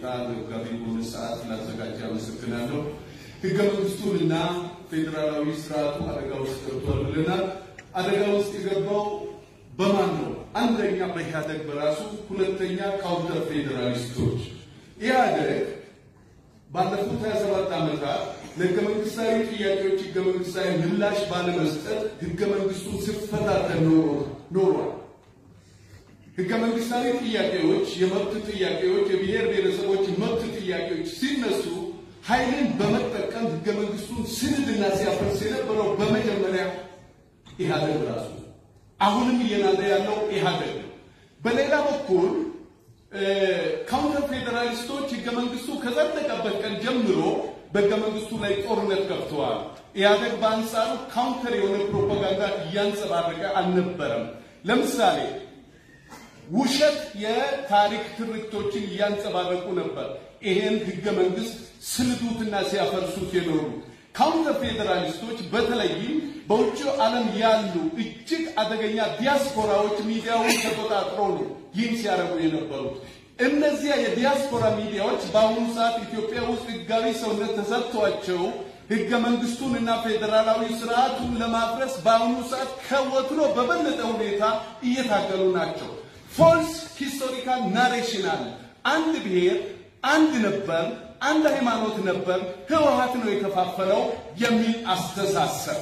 ቆይታ ገቢ በሆነ ሰዓት ላዘጋጀ አመሰግናለሁ። ህገ መንግስቱንና ፌዴራላዊ ስርዓቱ አደጋ ውስጥ ገብቷል ብለናል። አደጋ ውስጥ የገባው በማን ነው? አንደኛ በኢህአደግ በራሱ፣ ሁለተኛ counter ፌዴራሊስቶች። ኢህአደግ ባለፉት 27 ዓመታት ለህገ መንግስታዊ ጥያቄዎች ህገ መንግስታዊ ምላሽ ባለመስጠት ህገ መንግስቱን ሲፈታተን ኖሯል። ህገ መንግስታዊ ጥያቄዎች፣ የመብት ጥያቄዎች፣ የብሔር ብሔረሰቦች መብት ጥያቄዎች ሲነሱ ኃይልን በመጠቀም ህገ መንግስቱን ሲንድና ሲያፈርስ የነበረው በመጀመሪያ ኢህአደግ ራሱ አሁንም እየናደ ያለው ኢህአደግ በሌላ በኩል counter ፌዴራሊስቶች ህገ መንግስቱ ከጸደቀበት ቀን ጀምሮ በህገ መንግስቱ ላይ ጦርነት ከፍተዋል። ኢህአደግ በአንጻሩ counter የሆነ ፕሮፓጋንዳ እያንጸባረቀ አልነበረም። ለምሳሌ ውሸት የታሪክ ትርክቶችን እያንጸባረቁ ነበር። ይሄን ህገ መንግስት ሲንዱትና ሲያፈርሱት የኖሩት counter ፌዴራሊስቶች በተለይም በውጭ ዓለም ያሉ እጅግ አደገኛ ዲያስፖራዎች ሚዲያውን ተቆጣጥረው ነው ይህን ሲያደርጉ የነበሩት። እነዚያ የዲያስፖራ ሚዲያዎች በአሁኑ ሰዓት ኢትዮጵያ ውስጥ ህጋዊ ሰውነት ተሰጥቷቸው ህገ መንግስቱን እና ፌዴራላዊ ስርዓቱን ለማፍረስ በአሁኑ ሰዓት ከወትሮ በበለጠ ሁኔታ እየታገሉ ናቸው። false historical narration አለ። አንድ ብሔር አንድ ነበር፣ አንድ ሃይማኖት ነበር፣ ህወሀት ነው የከፋፈለው የሚል አስተሳሰብ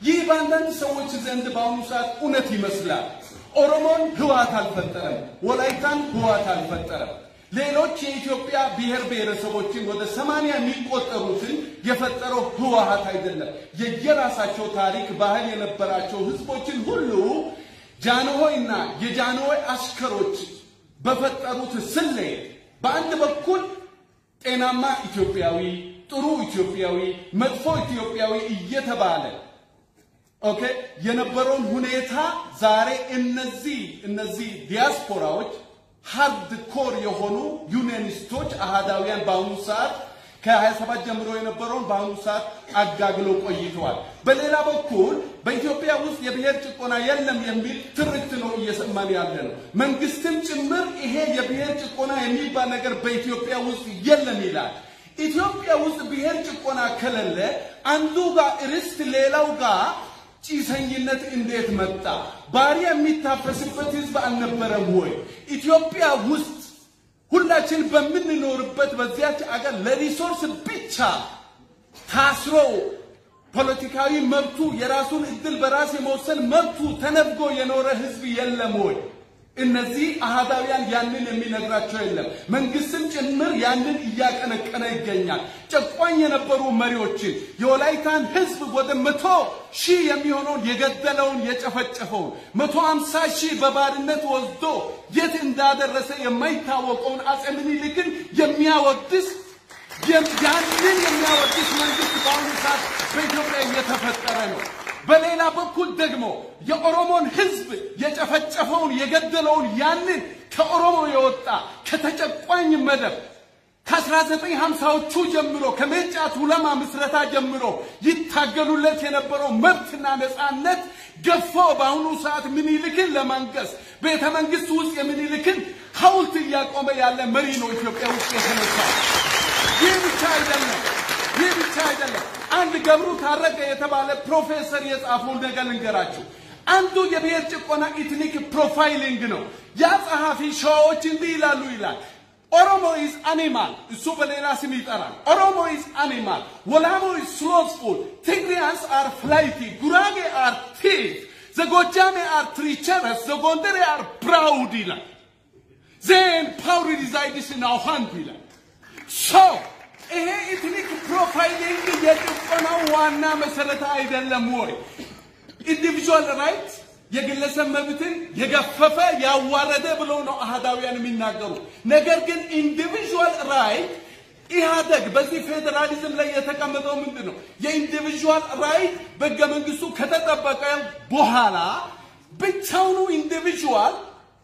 ይህ በአንዳንድ ሰዎች ዘንድ በአሁኑ ሰዓት እውነት ይመስላል። ኦሮሞን ህወሀት አልፈጠረም፣ ወላይታን ህወሀት አልፈጠረም። ሌሎች የኢትዮጵያ ብሔር ብሔረሰቦችን ወደ ሰማንያ የሚቆጠሩትን የፈጠረው ህወሀት አይደለም። የየራሳቸው ታሪክ፣ ባህል የነበራቸው ህዝቦችን ሁሉ ጃንሆይና የጃንሆይ አሽከሮች በፈጠሩት ስሌት በአንድ በኩል ጤናማ ኢትዮጵያዊ፣ ጥሩ ኢትዮጵያዊ፣ መጥፎ ኢትዮጵያዊ እየተባለ okay የነበረውን ሁኔታ ዛሬ እነዚህ እነዚህ ዲያስፖራዎች hard core የሆኑ ዩኒየኒስቶች አህዳውያን በአሁኑ ሰዓት ከ27 ጀምሮ የነበረውን በአሁኑ ሰዓት አጋግሎ ቆይተዋል። በሌላ በኩል በኢትዮጵያ ውስጥ የብሔር ጭቆና የለም የሚል ትርክት ነው እየሰማን ያለ ነው። መንግስትም ጭምር ይሄ የብሔር ጭቆና የሚባል ነገር በኢትዮጵያ ውስጥ የለም ይላል። ኢትዮጵያ ውስጥ ብሔር ጭቆና ከሌለ አንዱ ጋር ርስት ሌላው ጋር ጭሰኝነት እንዴት መጣ? ባሪያ የሚታፈስበት ህዝብ አልነበረም ወይ? ኢትዮጵያ ውስጥ ሁላችን በምንኖርበት በዚያች አገር ለሪሶርስ ብቻ ታስሮ ፖለቲካዊ መብቱ የራሱን እድል በራስ የመወሰን መብቱ ተነፍጎ የኖረ ህዝብ የለም ወይ? እነዚህ አህዳውያን ያንን የሚነግራቸው የለም። መንግስትም ጭምር ያንን እያቀነቀነ ይገኛል። ጨቋኝ የነበሩ መሪዎችን የወላይታን ህዝብ ወደ መቶ ሺህ የሚሆነውን የገደለውን የጨፈጨፈውን መቶ ሃምሳ ሺህ በባርነት ወስዶ የት እንዳደረሰ የማይታወቀውን አጼ ምኒልክን የሚያወድስ ያንን የሚያወድስ መንግስት በአሁኑ ሰዓት በኢትዮጵያ እየተፈጠረ ነው። በሌላ በኩል ደግሞ የኦሮሞን ህዝብ የጨፈጨፈውን የገደለውን ያንን ከኦሮሞ የወጣ ከተጨቋኝ መደብ ከ1950ዎቹ ጀምሮ ከሜጫ ቱለማ ምስረታ ጀምሮ ይታገሉለት የነበረው መብትና ነፃነት ገፎ በአሁኑ ሰዓት ምኒልክን ለማንገስ ቤተ መንግስት ውስጥ የምኒልክን ሐውልት እያቆመ ያለ መሪ ነው ኢትዮጵያ ውስጥ የተነሳ። ይህ ብቻ አይደለም። ይህ ብቻ አይደለም። አንድ ገብሩ ታረቀ የተባለ ፕሮፌሰር የጻፈውን ነገር ልንገራችሁ። አንዱ የብሔር ጭቆና ethnic profiling ነው። ያ ጸሐፊ ሸዋዎች እንዲህ ይላሉ ይላል Oromo is animal፣ እሱ በሌላ ስም ይጠራል። Oromo is animal፣ Wolamo is slothful፣ Tigreans are flighty፣ Gurage are thief፣ the Gojjame are treacherous፣ the Gondere are proud ይላል። then power resides in our hand ይላል። so ይሄ ethnic profiling የጭቆናው ዋና መሰረት አይደለም ወይ? individual right የግለሰብ መብትን የገፈፈ ያዋረደ ብለው ነው አህዳውያን የሚናገሩ። ነገር ግን individual right ኢህአደግ በዚህ ፌዴራሊዝም ላይ የተቀመጠው ምንድን ነው? የ individual right በህገ መንግስቱ ከተጠበቀ በኋላ ብቻውኑ individual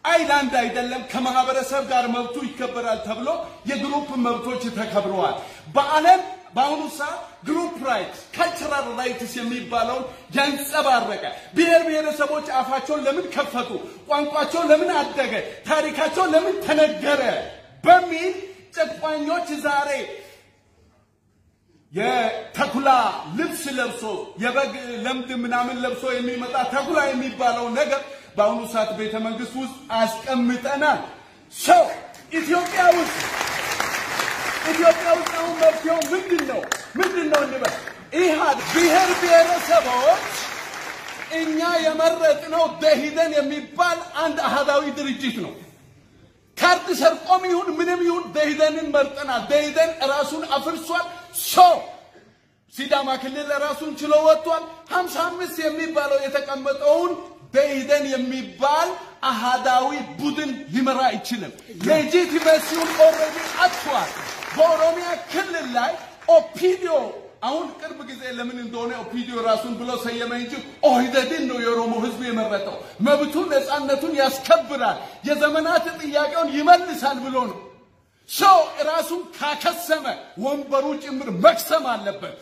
island አይደለም ከማህበረሰብ ጋር መብቱ ይከበራል ተብሎ የ group መብቶች ተከብረዋል። በዓለም በአሁኑ ሰዓት group rights cultural rights የሚባለውን ያንጸባረቀ ብሔር ብሔረሰቦች አፋቸውን ለምን ከፈቱ፣ ቋንቋቸው ለምን አደገ፣ ታሪካቸው ለምን ተነገረ? በሚል ጨቋኞች ዛሬ የተኩላ ልብስ ለብሶ የበግ ለምድ ምናምን ለብሶ የሚመጣ ተኩላ የሚባለው ነገር በአሁኑ ሰዓት ቤተ መንግስት ውስጥ አስቀምጠናል። ሰው ኢትዮጵያ ውስጥ ኢትዮጵያ ውስጥ አሁን መፍትሄው ምንድን ነው? ምንድን ነው እንበል። ኢህአድ ብሔር ብሔረሰቦች እኛ የመረጥነው ደኢህዴን የሚባል አንድ አህዳዊ ድርጅት ነው። ካርድ ሰርቆም ይሁን ምንም ይሁን ደኢህዴንን መርጠናል። ደኢህዴን ራሱን አፍርሷል። so ሲዳማ ክልል ራሱን ችሎ ወጥቷል። ሀምሳ አምስት የሚባለው የተቀመጠውን ደኢህዴን የሚባል አሃዳዊ ቡድን ሊመራ አይችልም። legitimacy ውን already አጥቷል። በኦሮሚያ ክልል ላይ ኦፒዲዮ አሁን ቅርብ ጊዜ ለምን እንደሆነ ኦፒዲዮ ራሱን ብሎ ሰየመ እንጂ ኦህዴድን ነው የኦሮሞ ህዝብ የመረጠው። መብቱ ነፃነቱን ያስከብራል፣ የዘመናት ጥያቄውን ይመልሳል ብሎ ነው። ሰው ራሱን ካከሰመ ወንበሩ ጭምር መክሰም አለበት።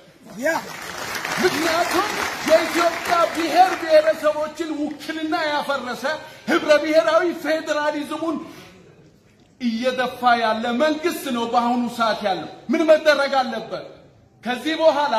ምክንያቱም የኢትዮጵያ ብሔር ብሔረሰቦችን ውክልና ያፈረሰ ህብረ ብሔራዊ ፌዴራሊዝሙን እየደፋ ያለ መንግስት ነው በአሁኑ ሰዓት ያለው። ምን መደረግ አለበት? ከዚህ በኋላ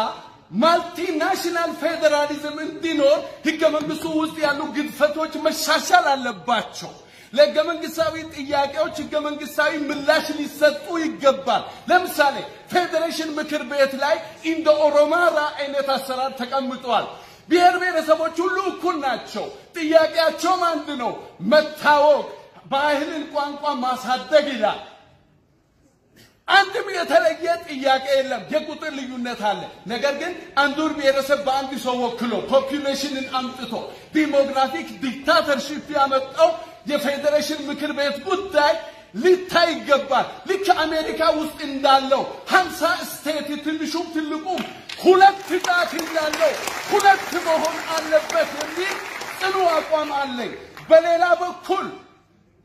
ማልቲናሽናል ፌዴራሊዝም እንዲኖር ህገ መንግስቱ ውስጥ ያሉ ግድፈቶች መሻሻል አለባቸው። ለህገ መንግስታዊ ጥያቄዎች ህገ መንግስታዊ ምላሽ ሊሰጡ ይገባል። ለምሳሌ ፌዴሬሽን ምክር ቤት ላይ እንደ ኦሮማራ አይነት አሰራር ተቀምጧል። ብሔር ብሔረሰቦች ሁሉ እኩል ናቸው። ጥያቄያቸውም አንድ ነው፣ መታወቅ፣ ባህልን፣ ቋንቋ ማሳደግ ይላል። አንድም የተለየ ጥያቄ የለም። የቁጥር ልዩነት አለ። ነገር ግን አንዱን ብሔረሰብ በአንድ ሰው ወክሎ population ን አምጥቶ demographic dictatorship ያመጣው የፌዴሬሽን ምክር ቤት ጉዳይ ሊታይ ይገባል። ልክ አሜሪካ ውስጥ እንዳለው ሀምሳ state ትንሹም ትልቁም ሁለት ጣት እንዳለው ሁለት መሆን አለበት የሚል ጽኑ አቋም አለኝ። በሌላ በኩል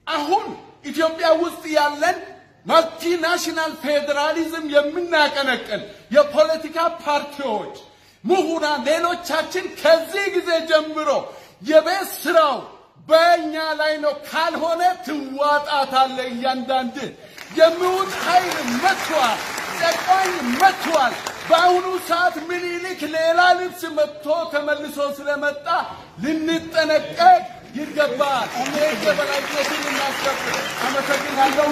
አሁን ኢትዮጵያ ውስጥ ያለን ማልቲናሽናል ፌዴራሊዝም የምናቀነቅን የፖለቲካ ፓርቲዎች፣ ምሁራን፣ ሌሎቻችን ከዚህ ጊዜ ጀምሮ የቤት ስራው በእኛ ላይ ነው። ካልሆነ ትዋጣታለ። እያንዳንድ የሚውጥ ኃይል መጥቷል። ጨቋኝ መጥቷል። በአሁኑ ሰዓት ምኒልክ ሌላ ልብስ መጥቶ ተመልሶ ስለመጣ ልንጠነቀቅ ይገባል። የበላይነትን እናስከብር። አመሰግናለሁ።